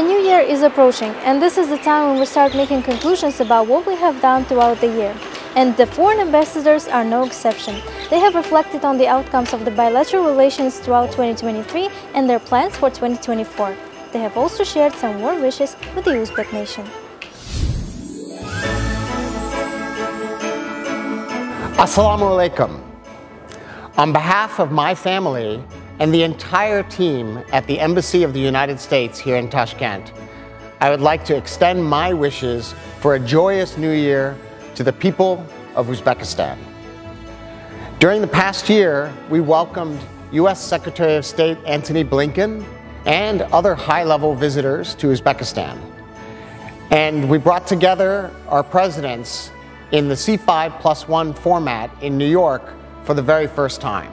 year is approaching, and this is the time when we start making conclusions about what we have done throughout the year. And the foreign ambassadors are no exception. They have reflected on the outcomes of the bilateral relations throughout 2023 and their plans for 2024. They have also shared some warm wishes with the Uzbek nation. Assalamu alaikum. On behalf of my family and the entire team at the Embassy of the United States here in Tashkent, I would like to extend my wishes for a joyous new year to the people of Uzbekistan. During the past year, we welcomed U.S. Secretary of State Antony Blinken and other high-level visitors to Uzbekistan. And we brought together our presidents in the C5 plus one format in New York for the very first time.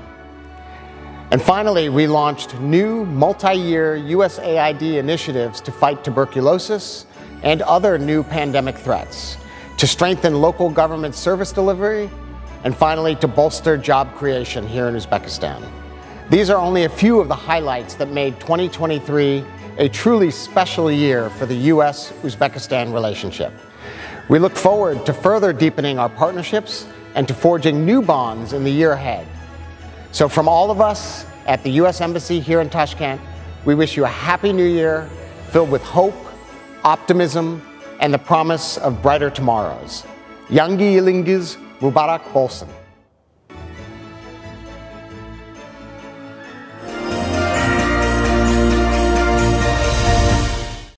And finally, we launched new multi-year USAID initiatives to fight tuberculosis and other new pandemic threats, to strengthen local government service delivery, and finally, to bolster job creation here in Uzbekistan. These are only a few of the highlights that made 2023 a truly special year for the U.S.-Uzbekistan relationship. We look forward to further deepening our partnerships and to forging new bonds in the year ahead. So from all of us at the U.S. Embassy here in Tashkent, we wish you a happy new year filled with hope, optimism, and the promise of brighter tomorrows. Yangi Yilingis Mubarak Bolson.